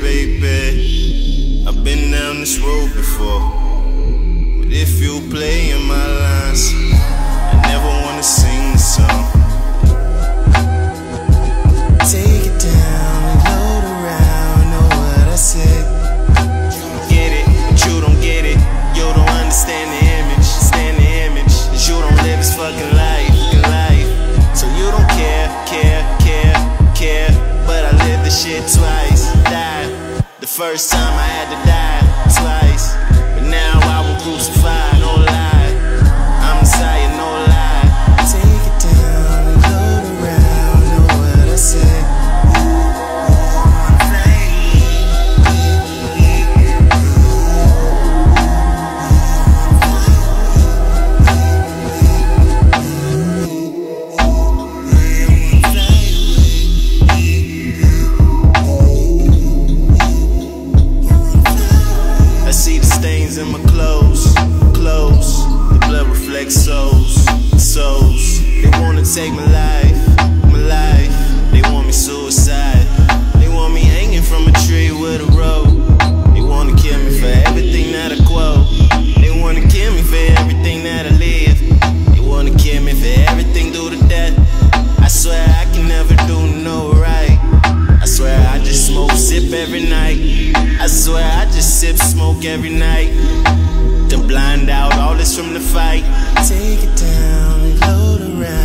baby. I've been down this road before. But if you play in my lines, I never wanna see. first time I had to die. I see the stains in my clothes, clothes. The blood reflects souls, souls. They wanna take my smoke every night. Then blind out, all this from the fight. Take it down and load around.